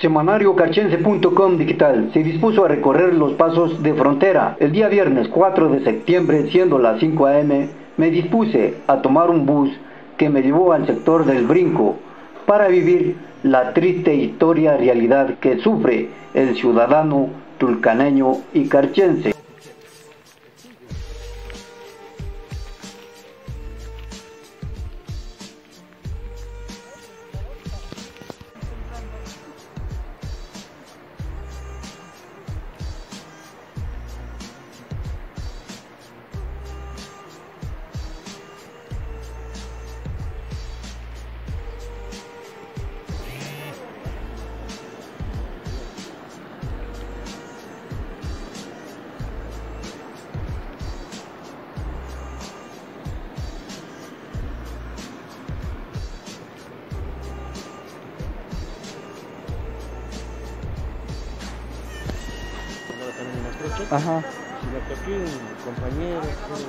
Semanario Carchense.com Digital se dispuso a recorrer los pasos de frontera. El día viernes 4 de septiembre, siendo las 5 a.m., me dispuse a tomar un bus que me llevó al sector del Brinco para vivir la triste historia realidad que sufre el ciudadano tulcaneño y carchense. Ajá. Si me toqué un compañero, pues,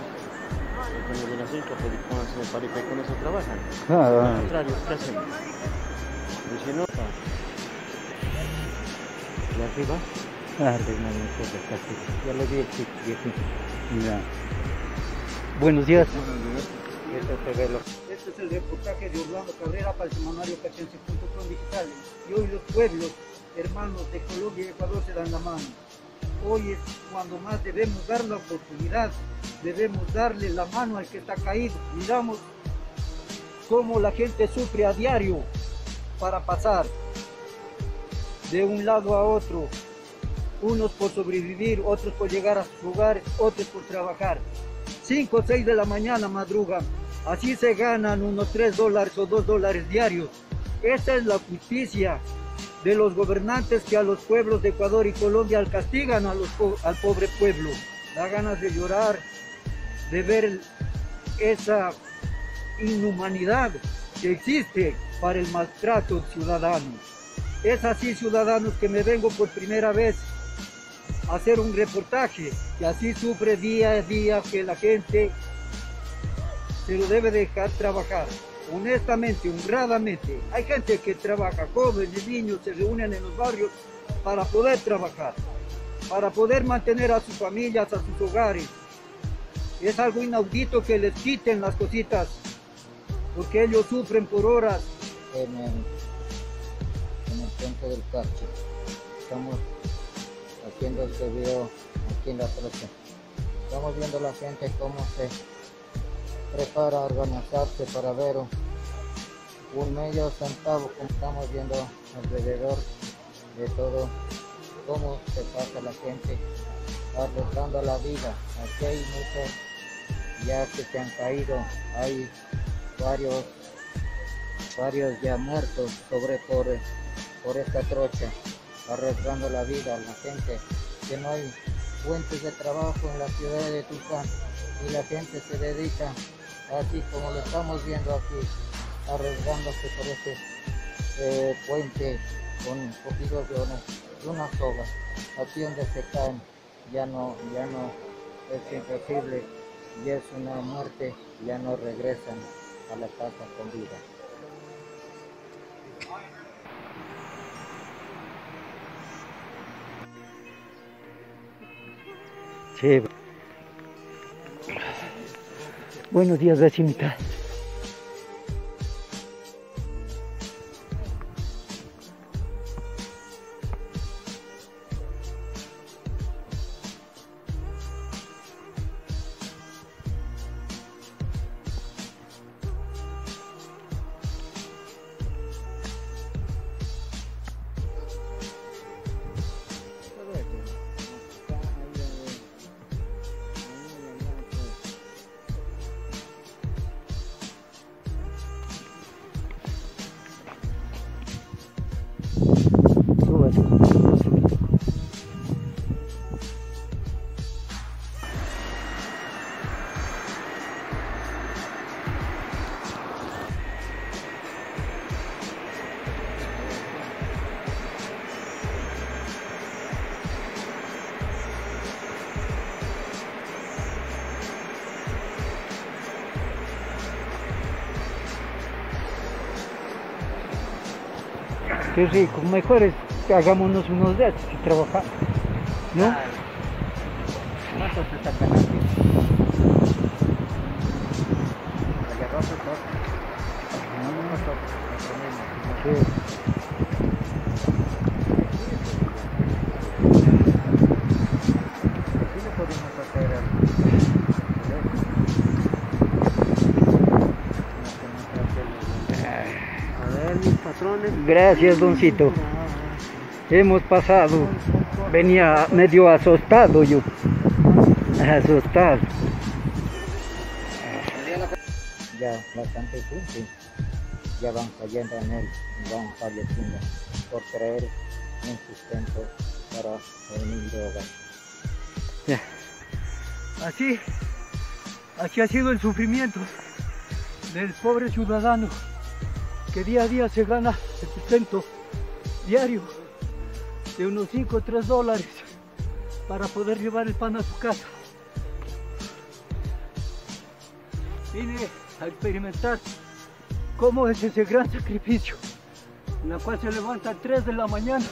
cuando de las 5 pues pónganse me parece que con eso trabajan. Claro. Al contrario, ¿qué hacemos? Dice, no, pa. ¿Y arriba? Ah, de. Ya le di el chip, viejito. Ya. Buenos días. Este se ve lo Este es el reportaje de Orlando Carrera para el semanario Cachense.com Digital. Y hoy los pueblos, hermanos de Colombia y Ecuador se dan la mano. Hoy es cuando más debemos dar la oportunidad, debemos darle la mano al que está caído. Miramos cómo la gente sufre a diario para pasar de un lado a otro, unos por sobrevivir, otros por llegar a sus hogares, otros por trabajar. 5 o 6 de la mañana madrugan, así se ganan unos 3 dólares o 2 dólares diarios. Esta es la justicia de los gobernantes que a los pueblos de Ecuador y Colombia castigan a los al pobre pueblo. Da ganas de llorar, de ver esa inhumanidad que existe para el maltrato ciudadano. Es así, ciudadanos, que me vengo por primera vez a hacer un reportaje, que así sufre día a día que la gente se lo debe dejar trabajar. Honestamente, honradamente, hay gente que trabaja, jóvenes, niños, se reúnen en los barrios para poder trabajar, para poder mantener a sus familias, a sus hogares. Es algo inaudito que les quiten las cositas, porque ellos sufren por horas en el, en el puente del Carchi. Estamos haciendo este video aquí en la trocha. Estamos viendo la gente cómo se prepara a organizarse para ver un- medio centavo, como estamos viendo alrededor de todo, cómo se pasa la gente arriesgando la vida. Aquí hay muchos ya que se han caído, hay varios varios ya muertos sobre por, por esta trocha, arriesgando la vida a la gente, que no hay fuentes de trabajo en la ciudad de Tucán y la gente se dedica, así como lo estamos viendo aquí, arriesgándose por este eh, puente con un poquito de una, soga, aquí donde se caen, ya no, ya no es imposible, ya es una muerte, ya no regresan a la casa con vida. Sí. Buenos días, vecinita. Вот. Qué rico, mejor es que hagámonos unos estos y trabajamos. ¿No? ¿Cuánto Gracias, doncito. Hemos pasado. Venía medio asustado yo. Asustado. Ya bastante gente ya van cayendo en él, van falleciendo por traer un sustento para el drogas. Así, así ha sido el sufrimiento del pobre ciudadano que día a día se gana el sustento diario de unos 5 o 3 dólares para poder llevar el pan a su casa. Vine a experimentar cómo es ese gran sacrificio, en la cual se levanta a 3 de la mañana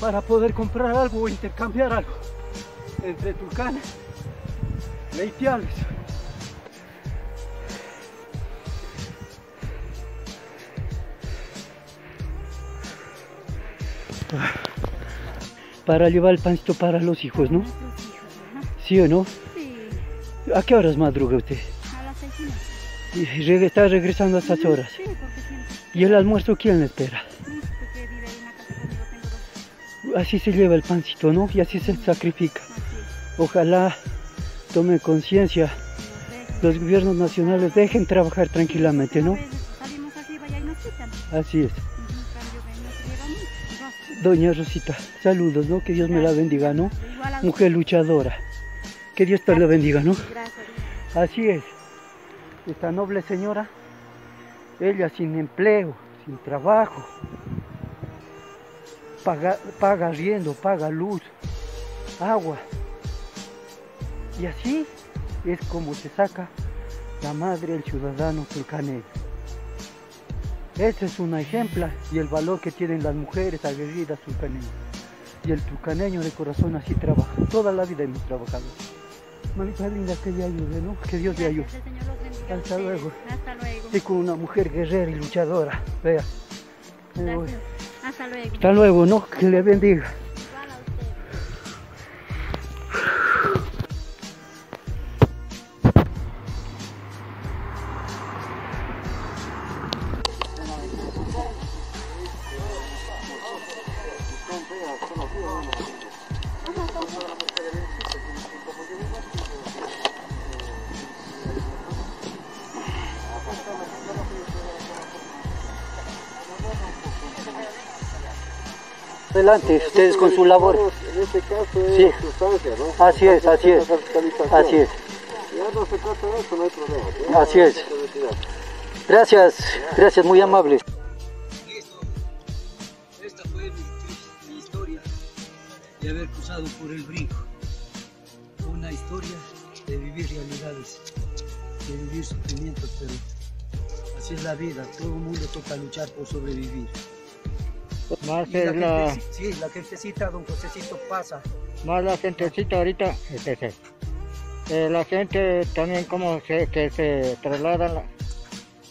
para poder comprar algo o intercambiar algo entre Tulcán e Ipiales. Para llevar el pancito para los hijos, ¿no? Hijos. ¿Sí o no? Sí, ¿A qué horas madruga usted? a las seis y media. Está regresando a estas horas. Sí, porque siempre. ¿Y el almuerzo quién le espera? Sí, porque vive ahí en la casa conmigo, tengo dos. Así se lleva el pancito, ¿no? Y así se sacrifica. Así es. Ojalá tome conciencia Los gobiernos nacionales dejen trabajar tranquilamente, ¿no? A veces Doña Rosita, saludos, ¿no? Que Dios me la bendiga, ¿no? Mujer luchadora. Que Dios te la bendiga, ¿no? Gracias. Así es. Esta noble señora, ella sin empleo, sin trabajo, paga, paga arriendo, paga luz, agua. Y así es como se saca la madre del ciudadano tulcaneño. Ese es un ejemplo y el valor que tienen las mujeres aguerridas tulcaneñas. Y el tulcaneño de corazón así trabaja. Toda la vida hemos trabajado. Mamita linda, que le ayude, ¿no? Que Dios le ayude. Hasta luego. Hasta luego. Estoy con una mujer guerrera y luchadora. Vea. Hasta luego. Hasta luego, ¿no? Que le bendiga. Adelante, ustedes con su labor. En este caso es Sí. sustancia, ¿no? Así es, así es. Así es, Ya no se trata de eso, no hay problema. ¿sí? Así es. Gracias, gracias, muy amables. Listo. Esta fue mi, mi historia de haber cruzado por el brinco. Una historia de vivir realidades, de vivir sufrimientos, pero así es la vida. Todo el mundo toca luchar por sobrevivir. Más Y la es la, gente- sí, la gentecita, don Josecito, pasa. más la gentecita ahorita, este, sí. Eh, la gente también como se, que se traslada, la,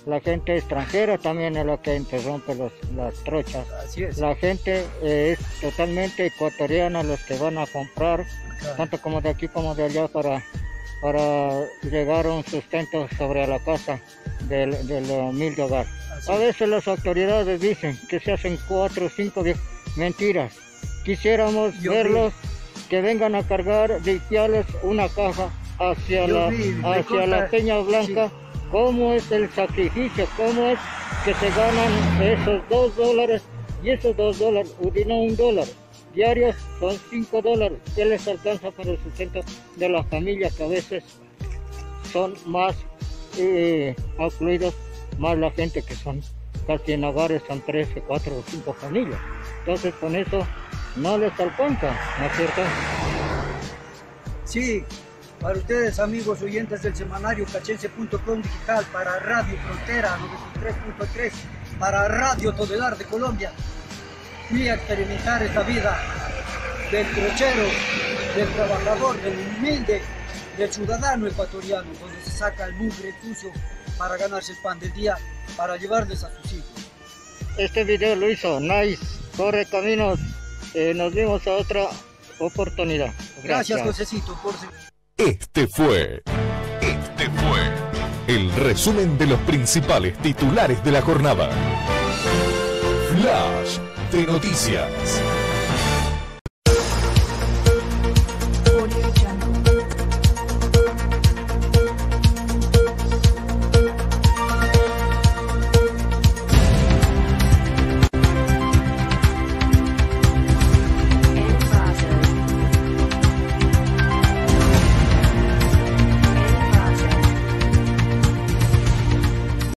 la gente extranjera también es la que interrumpe los, las trochas. Así es. La gente eh, es totalmente ecuatoriana los que van a comprar, Claro. tanto como de aquí como de allá para, para llegar a un sustento sobre la casa del, del humilde hogar. Así A es. veces las autoridades dicen que se hacen cuatro o cinco mentiras. Quisiéramos Yo verlos que vengan a cargar de una caja hacia, Yo la, vi, hacia la Peña Blanca. ¿Cómo es el sacrificio? ¿Cómo es que se ganan esos dos dólares? Y esos dos dólares, no un dólar, diarios son cinco dólares. ¿Qué les alcanza para el sustento de la familia que a veces son más eh, incluidos más la gente que son casi en hogares son 13, 4 o 5 familias. Entonces con eso no les alcanza, ¿no es cierto? Sí, para ustedes amigos oyentes del semanario cachense.com digital, para Radio Frontera 93.3, para Radio Todelar de Colombia. ni a experimentar esta vida del trochero, del trabajador, del humilde, del ciudadano ecuatoriano, donde se saca el mugre sucio para ganarse el pan del día, para llevarles a sus hijos. Este video lo hizo Nice, corre caminos. Eh, nos vemos a otra oportunidad. Gracias, Josecito, por Este fue, este fue el resumen de los principales titulares de la jornada. Flash de noticias.